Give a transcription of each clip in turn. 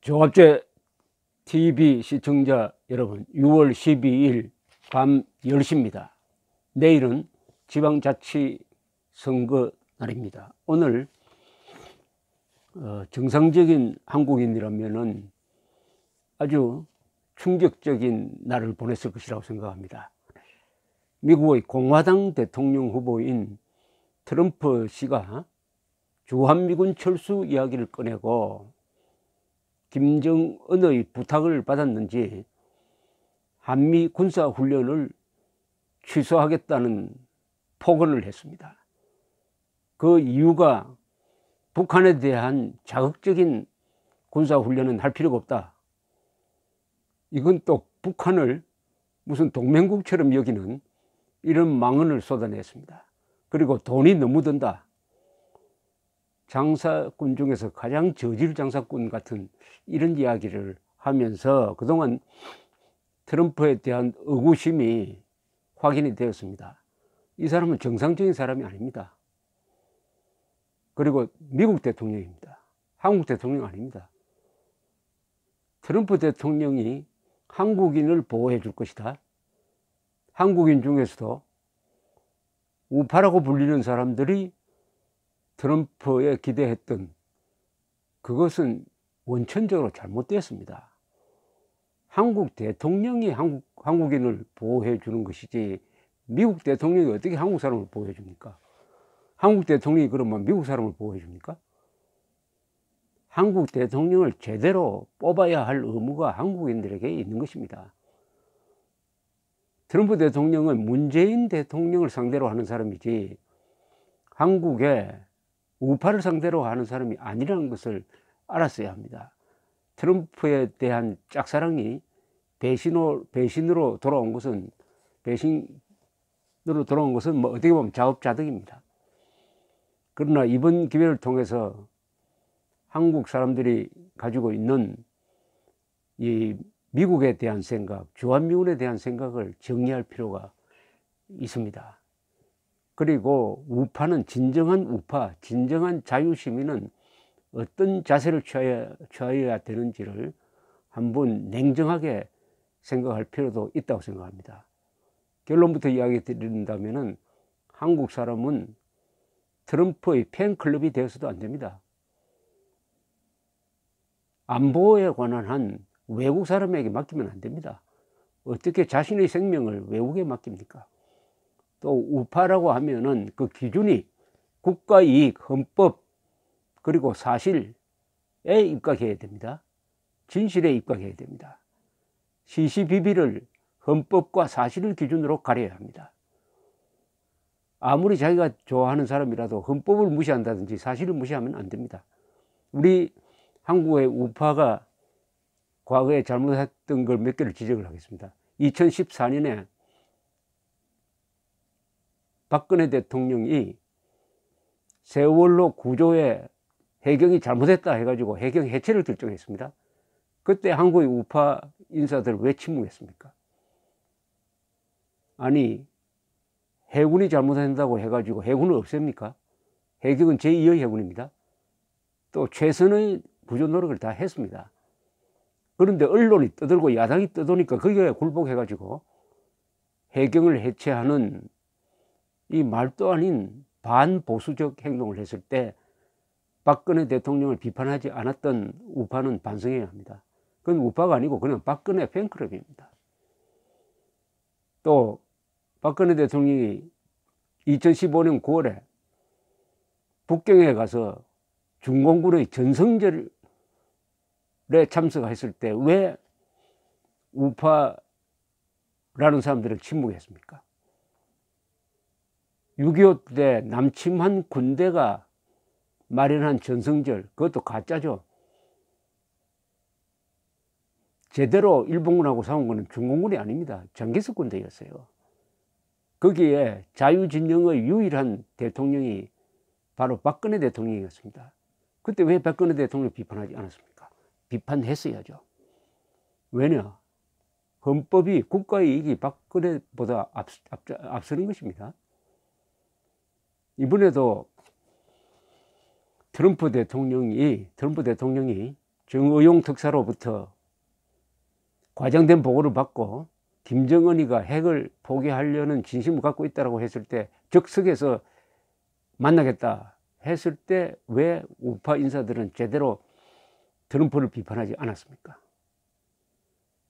조합제 TV 시청자 여러분 6월 12일 밤 10시입니다. 내일은 지방자치 선거 날입니다. 오늘 어, 정상적인 한국인이라면 아주 충격적인 날을 보냈을 것이라고 생각합니다. 미국의 공화당 대통령 후보인 트럼프 씨가 주한미군 철수 이야기를 꺼내고 김정은의 부탁을 받았는지 한미 군사훈련을 취소하겠다는 폭언을 했습니다. 그 이유가 북한에 대한 자극적인 군사훈련은 할 필요가 없다. 이건 또 북한을 무슨 동맹국처럼 여기는 이런 망언을 쏟아냈습니다. 그리고 돈이 너무 든다. 장사꾼 중에서 가장 저질 장사꾼 같은 이런 이야기를 하면서 그동안 트럼프에 대한 의구심이 확인이 되었습니다. 이 사람은 정상적인 사람이 아닙니다. 그리고 미국 대통령입니다. 한국 대통령 아닙니다. 트럼프 대통령이 한국인을 보호해 줄 것이다. 한국인 중에서도 우파라고 불리는 사람들이 트럼프에 기대했던 그것은 원천적으로 잘못되었습니다. 한국 대통령이 한국, 한국인을 보호해 주는 것이지 미국 대통령이 어떻게 한국 사람을 보호해 줍니까? 한국 대통령이 그러면 미국 사람을 보호해 줍니까? 한국 대통령을 제대로 뽑아야 할 의무가 한국인들에게 있는 것입니다. 트럼프 대통령은 문재인 대통령을 상대로 하는 사람이지 한국의 우파를 상대로 하는 사람이 아니라는 것을 알았어야 합니다. 트럼프에 대한 짝사랑이 배신으로, 배신으로 돌아온 것은 배신으로 돌아온 것은 뭐 어떻게 보면 자업자득입니다. 그러나 이번 기회를 통해서 한국 사람들이 가지고 있는 이 미국에 대한 생각, 주한미군에 대한 생각을 정리할 필요가 있습니다. 그리고 우파는 진정한 우파, 진정한 자유시민은 어떤 자세를 취해야, 취해야 되는지를 한번 냉정하게 생각할 필요도 있다고 생각합니다. 결론부터 이야기 드린다면 한국 사람은 트럼프의 팬클럽이 되어서도 안 됩니다. 안보에 관한 한 외국 사람에게 맡기면 안 됩니다. 어떻게 자신의 생명을 외국에 맡깁니까? 또 우파라고 하면은 그 기준이 국가 이익, 헌법, 그리고 사실에 입각해야 됩니다. 진실에 입각해야 됩니다. 시시비비를 헌법과 사실을 기준으로 가려야 합니다. 아무리 자기가 좋아하는 사람이라도 헌법을 무시한다든지 사실을 무시하면 안 됩니다. 우리 한국의 우파가 과거에 잘못했던 걸 몇 개를 지적을 하겠습니다. 2014년에 박근혜 대통령이 세월호 구조에 해경이 잘못했다 해가지고 해경 해체를 결정했습니다. 그때 한국의 우파 인사들 왜 침묵했습니까? 아니 해군이 잘못한다고 해가지고 해군을 없앱니까? 해경은 제2의 해군입니다. 또 최선의 구조 노력을 다 했습니다. 그런데 언론이 떠들고 야당이 떠도니까 거기에 굴복해가지고 해경을 해체하는 이 말도 아닌 반보수적 행동을 했을 때 박근혜 대통령을 비판하지 않았던 우파는 반성해야 합니다. 그건 우파가 아니고 그냥 박근혜 팬클럽입니다. 또 박근혜 대통령이 2015년 9월에 북경에 가서 중공군의 전성절에 참석했을 때 왜 우파라는 사람들을 침묵했습니까? 6.25 때 남침한 군대가 마련한 전성절 그것도 가짜죠. 제대로 일본군하고 싸운 것은 중공군이 아닙니다. 전기석 군대였어요. 거기에 자유진영의 유일한 대통령이 바로 박근혜 대통령이었습니다. 그때 왜 박근혜 대통령을 비판하지 않았습니까? 비판했어야죠. 왜냐? 헌법이 국가의 이익이 박근혜보다 앞, 앞, 앞서는 것입니다. 이번에도 트럼프 대통령이 트럼프 대통령이 정의용 특사로부터 과장된 보고를 받고 김정은이가 핵을 포기하려는 진심을 갖고 있다고 했을 때 적석에서 만나겠다 했을 때 왜 우파 인사들은 제대로 트럼프를 비판하지 않았습니까?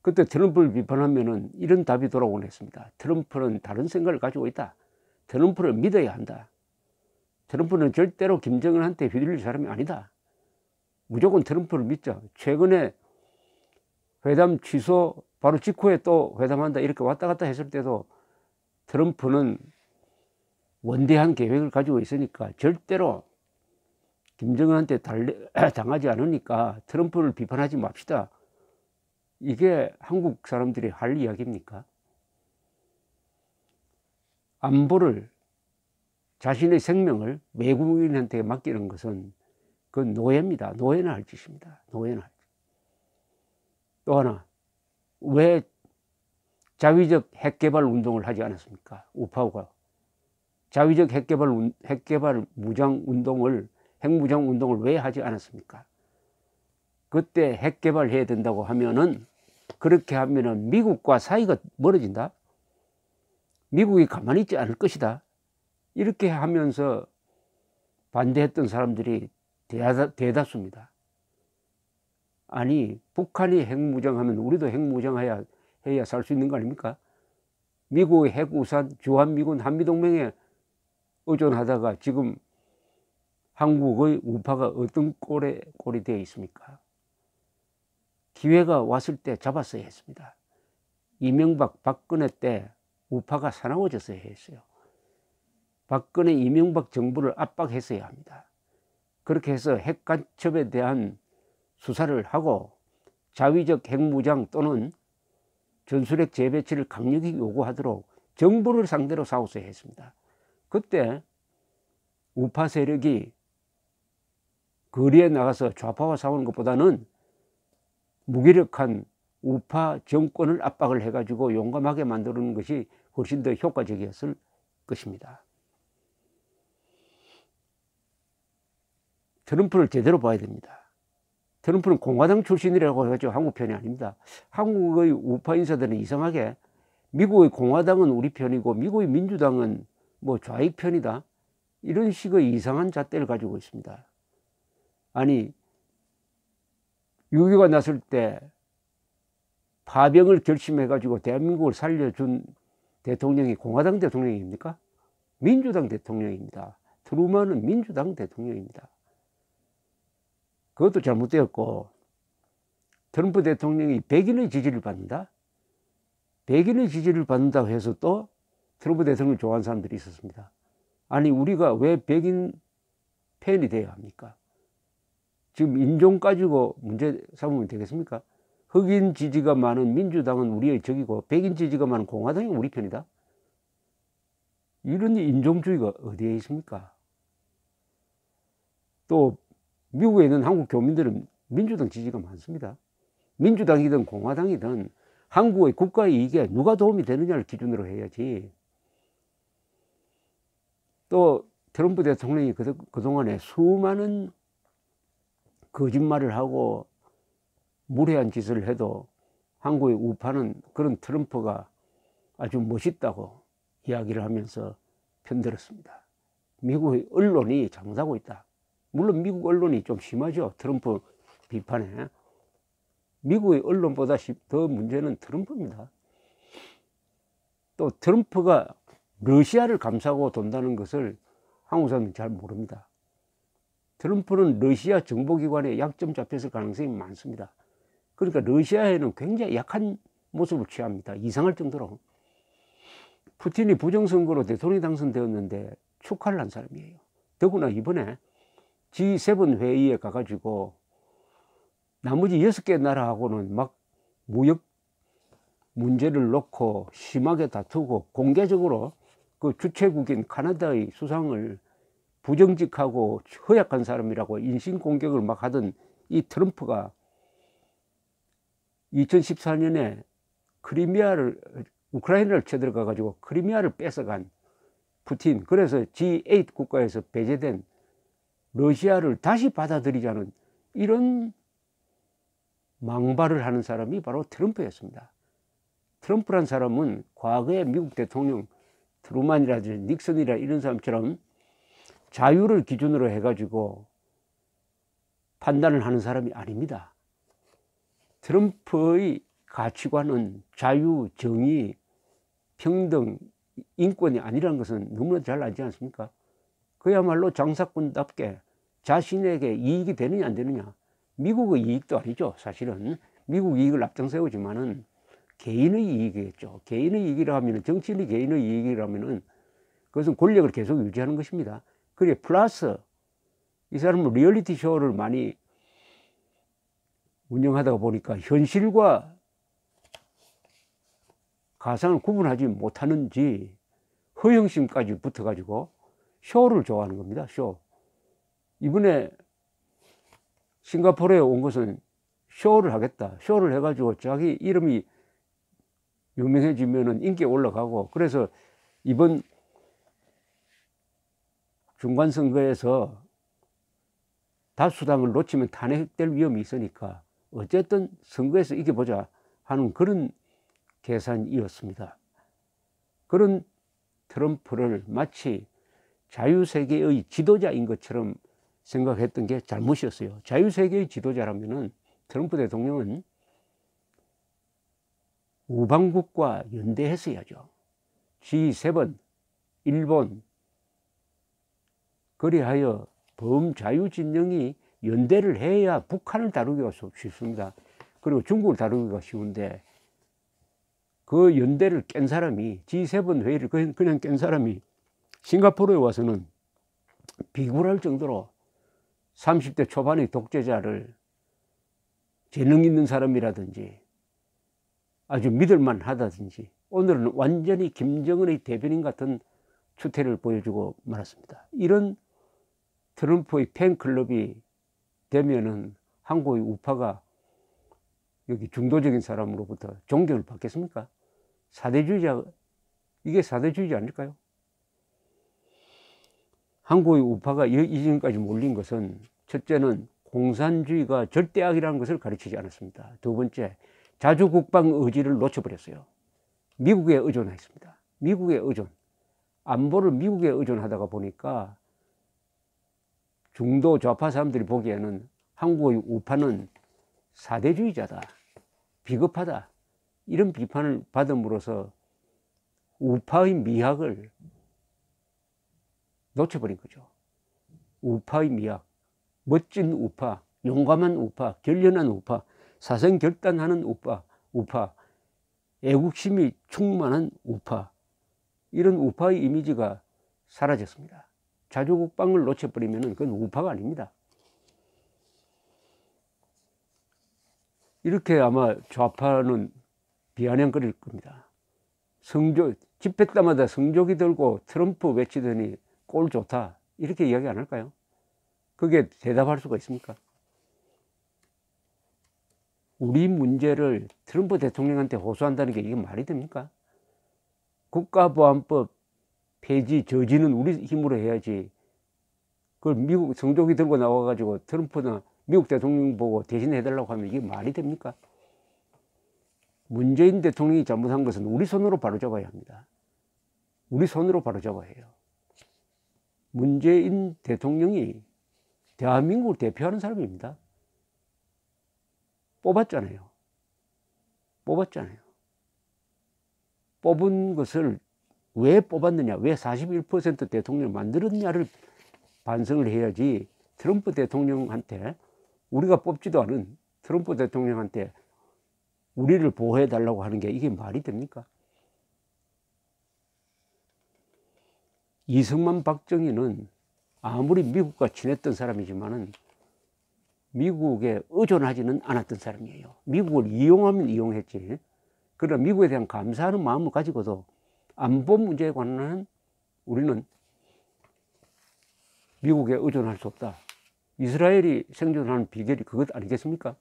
그때 트럼프를 비판하면은 이런 답이 돌아오곤 했습니다. 트럼프는 다른 생각을 가지고 있다. 트럼프를 믿어야 한다. 트럼프는 절대로 김정은한테 휘둘릴 사람이 아니다. 무조건 트럼프를 믿자. 최근에 회담 취소 바로 직후에 또 회담한다 이렇게 왔다 갔다 했을 때도 트럼프는 원대한 계획을 가지고 있으니까 절대로 김정은한테 달래, 당하지 않으니까 트럼프를 비판하지 맙시다. 이게 한국 사람들이 할 이야기입니까? 안보를 자신의 생명을 외국인한테 맡기는 것은 그 노예입니다. 노예나 할 짓입니다. 노예나 할 짓. 또 하나, 왜 자위적 핵개발 운동을 하지 않았습니까? 우파우가. 자위적 핵개발, 핵개발 무장 운동을 핵무장 운동을 왜 하지 않았습니까? 그때 핵 개발해야 된다고 하면은 그렇게 하면은 미국과 사이가 멀어진다. 미국이 가만히 있지 않을 것이다. 이렇게 하면서 반대했던 사람들이 대다, 대다 수입니다. 아니 북한이 핵무장하면 우리도 핵무장해야 해야 살 수 있는 거 아닙니까? 미국의 핵우산 주한미군 한미동맹에 의존하다가 지금 한국의 우파가 어떤 꼴에 꼴이 되어 있습니까? 기회가 왔을 때 잡았어야 했습니다. 이명박, 박근혜 때 우파가 사나워졌어야 했어요. 박근혜, 이명박 정부를 압박했어야 합니다. 그렇게 해서 핵간첩에 대한 수사를 하고 자위적 핵무장 또는 전술핵 재배치를 강력히 요구하도록 정부를 상대로 싸웠어야 했습니다. 그때 우파 세력이 거리에 나가서 좌파와 싸우는 것보다는 무기력한 우파 정권을 압박을 해가지고 용감하게 만드는 것이 훨씬 더 효과적이었을 것입니다. 트럼프를 제대로 봐야 됩니다. 트럼프는 공화당 출신이라고 해가지고 한국 편이 아닙니다. 한국의 우파 인사들은 이상하게 미국의 공화당은 우리 편이고 미국의 민주당은 뭐 좌익 편이다. 이런 식의 이상한 잣대를 가지고 있습니다. 아니 6.25가 났을 때 파병을 결심해 가지고 대한민국을 살려준 대통령이 공화당 대통령입니까? 민주당 대통령입니다. 트루먼은 민주당 대통령입니다. 그것도 잘못되었고 트럼프 대통령이 백인의 지지를 받는다? 백인의 지지를 받는다고 해서 또 트럼프 대통령을 좋아하는 사람들이 있었습니다. 아니 우리가 왜 백인 팬이 되어야 합니까? 지금 인종 가지고 문제 삼으면 되겠습니까? 흑인 지지가 많은 민주당은 우리의 적이고 백인 지지가 많은 공화당이 우리 편이다. 이런 인종주의가 어디에 있습니까? 또 미국에 있는 한국 교민들은 민주당 지지가 많습니다. 민주당이든 공화당이든 한국의 국가의 이익에 누가 도움이 되느냐를 기준으로 해야지. 또 트럼프 대통령이 그동안에 수많은 거짓말을 하고 무례한 짓을 해도 한국의 우파는 그런 트럼프가 아주 멋있다고 이야기를 하면서 편들었습니다. 미국의 언론이 장사하고 있다. 물론 미국 언론이 좀 심하죠. 트럼프 비판에. 미국의 언론보다 더 문제는 트럼프입니다. 또 트럼프가 러시아를 감싸고 돈다는 것을 한국 사람은 잘 모릅니다. 트럼프는 러시아 정보기관에 약점 잡혔을 가능성이 많습니다. 그러니까 러시아에는 굉장히 약한 모습을 취합니다. 이상할 정도로. 푸틴이 부정선거로 대통령이 당선되었는데 축하를 한 사람이에요. 더구나 이번에 G7 회의에 가가지고 나머지 여섯 개 나라하고는 막 무역 문제를 놓고 심하게 다투고 공개적으로 그 주최국인 카나다의 수상을 부정직하고 허약한 사람이라고 인신공격을 막 하던 이 트럼프가 2014년에 크리미아를 우크라이나를 쳐들어가 가지고 크리미아를 뺏어간 푸틴 그래서 G8 국가에서 배제된 러시아를 다시 받아들이자는 이런 망발을 하는 사람이 바로 트럼프였습니다. 트럼프란 사람은 과거에 미국 대통령 트루만이라든지 닉슨이라 이런 사람처럼 자유를 기준으로 해가지고 판단을 하는 사람이 아닙니다. 트럼프의 가치관은 자유, 정의, 평등, 인권이 아니라는 것은 너무나 잘 알지 않습니까? 그야말로 장사꾼답게 자신에게 이익이 되느냐 안 되느냐. 미국의 이익도 아니죠 사실은. 미국 이익을 앞장 세우지만은 개인의 이익이겠죠. 개인의 이익이라 하면 정치인의 개인의 이익이라면은 그것은 권력을 계속 유지하는 것입니다. 그래 플러스 이 사람은 리얼리티 쇼를 많이 운영하다가 보니까 현실과 가상을 구분하지 못하는지 허영심까지 붙어가지고 쇼를 좋아하는 겁니다. 쇼. 이번에 싱가포르에 온 것은 쇼를 하겠다. 쇼를 해가지고 자기 이름이 유명해지면은 인기 올라가고 그래서 이번 중간 선거에서 다수당을 놓치면 탄핵될 위험이 있으니까 어쨌든 선거에서 이겨보자 하는 그런 계산이었습니다. 그런 트럼프를 마치 자유세계의 지도자인 것처럼 생각했던 게 잘못이었어요. 자유세계의 지도자라면은 트럼프 대통령은 우방국과 연대했어야죠. G7, 일본, 그리하여 범자유 진영이 연대를 해야 북한을 다루기가 쉽습니다. 그리고 중국을 다루기가 쉬운데 그 연대를 깬 사람이 G7 회의를 그냥 깬 사람이 싱가포르에 와서는 비굴할 정도로 30대 초반의 독재자를 재능 있는 사람이라든지 아주 믿을만 하다든지 오늘은 완전히 김정은의 대변인 같은 추태를 보여주고 말았습니다. 이런 트럼프의 팬클럽이 되면은 한국의 우파가 여기 중도적인 사람으로부터 존경을 받겠습니까? 사대주의자, 이게 사대주의자 아닐까요? 한국의 우파가 이전까지 몰린 것은 첫째는 공산주의가 절대악이라는 것을 가르치지 않았습니다. 두 번째, 자주국방 의지를 놓쳐버렸어요. 미국에 의존했습니다. 미국에 의존. 안보를 미국에 의존하다가 보니까 중도 좌파 사람들이 보기에는 한국의 우파는 사대주의자다. 비겁하다. 이런 비판을 받음으로써 우파의 미학을 놓쳐버린 거죠. 우파의 미학, 멋진 우파, 용감한 우파, 결연한 우파, 사생 결단하는 우파, 우파, 애국심이 충만한 우파, 이런 우파의 이미지가 사라졌습니다. 자주국방을 놓쳐버리면 그건 우파가 아닙니다. 이렇게 아마 좌파는 비아냥거릴 겁니다. 성조, 집회 때마다 성조기 들고 트럼프 외치더니 꼴 좋다. 이렇게 이야기 안 할까요? 그게 대답할 수가 있습니까? 우리 문제를 트럼프 대통령한테 호소한다는 게 이게 말이 됩니까? 국가보안법 폐지, 저지는 우리 힘으로 해야지. 그걸 미국 성적이 들고 나와가지고 트럼프나 미국 대통령 보고 대신 해달라고 하면 이게 말이 됩니까? 문재인 대통령이 잘못한 것은 우리 손으로 바로잡아야 합니다. 우리 손으로 바로잡아야 해요. 문재인 대통령이 대한민국을 대표하는 사람입니다. 뽑았잖아요. 뽑았잖아요. 뽑은 것을 왜 뽑았느냐, 왜 41% 대통령을 만들었냐를 반성을 해야지 트럼프 대통령한테 우리가 뽑지도 않은 트럼프 대통령한테 우리를 보호해 달라고 하는 게 이게 말이 됩니까? 이승만 박정희는 아무리 미국과 친했던 사람이지만은 미국에 의존하지는 않았던 사람이에요. 미국을 이용하면 이용했지. 그러나 미국에 대한 감사하는 마음을 가지고도 안보 문제에 관한 우리는 미국에 의존할 수 없다. 이스라엘이 생존하는 비결이 그것 아니겠습니까?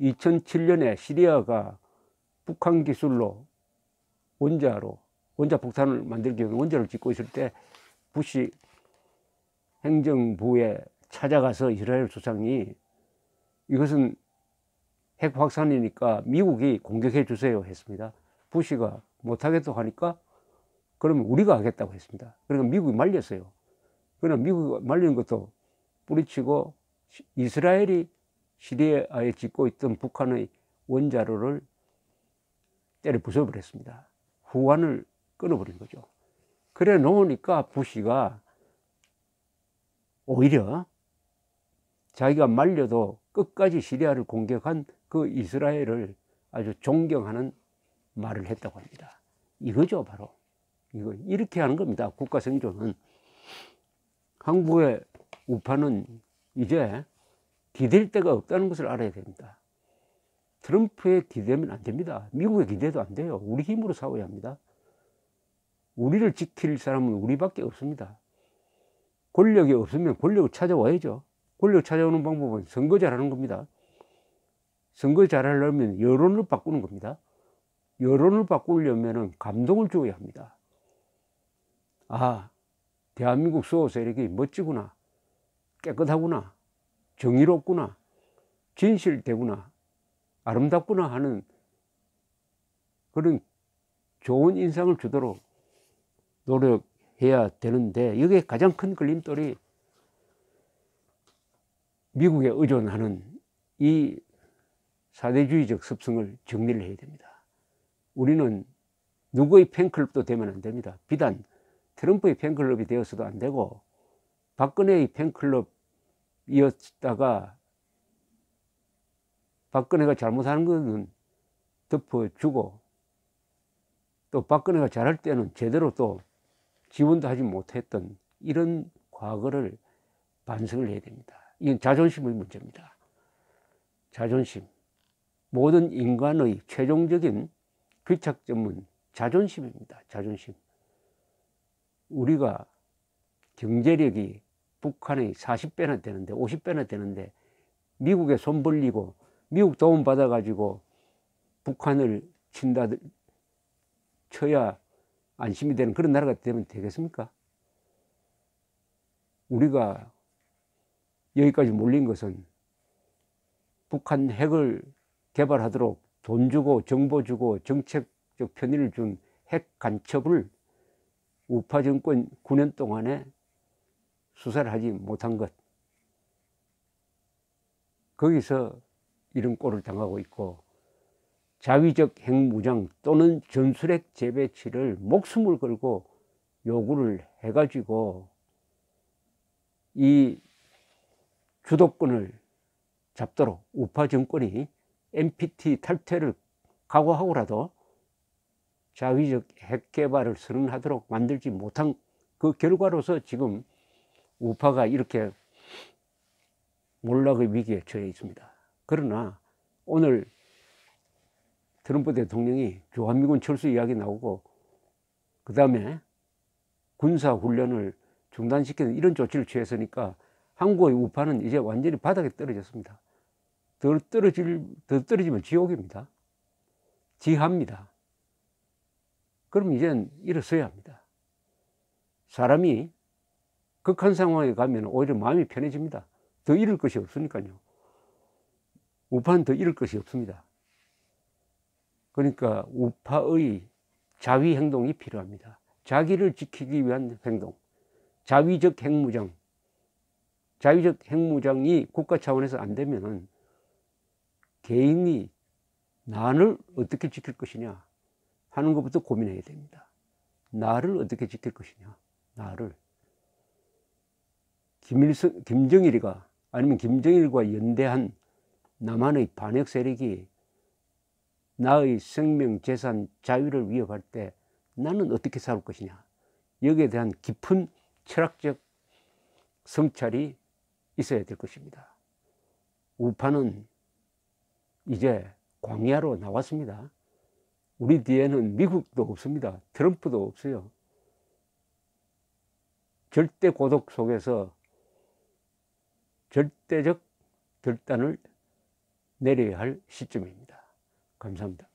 2007년에 시리아가 북한 기술로 원자로 원자 폭탄을 만들기 위해 원자를 짓고 있을 때 부시 행정부에 찾아가서 이스라엘 수상이 이것은 핵 확산이니까 미국이 공격해 주세요 했습니다. 부시가 못하겠다고 하니까 그러면 우리가 하겠다고 했습니다. 그러니까 미국이 말렸어요. 그러나 미국이 말리는 것도 뿌리치고 이스라엘이 시리아에 짓고 있던 북한의 원자로를 때려 부숴버렸습니다. 후환을 끊어버린 거죠. 그래 놓으니까 부시가 오히려 자기가 말려도 끝까지 시리아를 공격한 그 이스라엘을 아주 존경하는 말을 했다고 합니다. 이거죠, 바로. 이거, 이렇게 하는 겁니다. 국가 생존은. 한국의 우파는 이제 기댈 데가 없다는 것을 알아야 됩니다. 트럼프에 기대면 안 됩니다. 미국에 기대도 안 돼요. 우리 힘으로 싸워야 합니다. 우리를 지킬 사람은 우리밖에 없습니다. 권력이 없으면 권력을 찾아와야죠. 권력 찾아오는 방법은 선거 잘하는 겁니다. 선거 잘하려면 여론을 바꾸는 겁니다. 여론을 바꾸려면 감동을 줘야 합니다. 아, 대한민국 수호 세력이 멋지구나, 깨끗하구나, 정의롭구나, 진실되구나, 아름답구나 하는 그런 좋은 인상을 주도록 노력해야 되는데 여기에 가장 큰 걸림돌이 미국에 의존하는 이 사대주의적 습성을 정리를 해야 됩니다. 우리는 누구의 팬클럽도 되면 안 됩니다. 비단 트럼프의 팬클럽이 되어서도 안 되고 박근혜의 팬클럽이었다가 박근혜가 잘못하는 것은 덮어주고 또 박근혜가 잘할 때는 제대로 또 지원도 하지 못했던 이런 과거를 반성을 해야 됩니다. 이건 자존심의 문제입니다. 자존심. 모든 인간의 최종적인 귀착점은 자존심입니다. 자존심. 우리가 경제력이 북한의 40배나 되는데, 50배나 되는데, 미국에 손 벌리고, 미국 도움 받아가지고 북한을 친다, 쳐야 안심이 되는 그런 나라가 되면 되겠습니까? 우리가 여기까지 몰린 것은 북한 핵을 개발하도록 돈 주고 정보 주고 정책적 편의를 준 핵 간첩을 우파 정권 9년 동안에 수사를 하지 못한 것. 거기서 이런 꼴을 당하고 있고 자위적 핵무장 또는 전술핵 재배치를 목숨을 걸고 요구를 해가지고 이 주도권을 잡도록 우파 정권이 NPT 탈퇴를 각오하고라도 자위적 핵 개발을 선언하도록 만들지 못한 그 결과로서 지금 우파가 이렇게 몰락의 위기에 처해 있습니다. 그러나 오늘 트럼프 대통령이 주한미군 철수 이야기 나오고 그 다음에 군사훈련을 중단시키는 이런 조치를 취했으니까 한국의 우파는 이제 완전히 바닥에 떨어졌습니다. 더 떨어질, 더 떨어지면 지옥입니다. 지하입니다. 그럼 이젠 일어서야 합니다. 사람이 극한 상황에 가면 오히려 마음이 편해집니다. 더 잃을 것이 없으니까요. 우파는 더 잃을 것이 없습니다. 그러니까 우파의 자위 행동이 필요합니다. 자기를 지키기 위한 행동. 자위적 핵무장. 자위적 핵무장이 국가 차원에서 안 되면은 개인이 나를 어떻게 지킬 것이냐 하는 것부터 고민해야 됩니다. 나를 어떻게 지킬 것이냐, 나를. 김일성, 김정일이가 아니면 김정일과 연대한 남한의 반역 세력이 나의 생명, 재산, 자유를 위협할 때 나는 어떻게 살 것이냐. 여기에 대한 깊은 철학적 성찰이 있어야 될 것입니다. 우파는 이제 광야로 나왔습니다. 우리 뒤에는 미국도 없습니다. 트럼프도 없어요. 절대 고독 속에서 절대적 결단을 내려야 할 시점입니다. 감사합니다.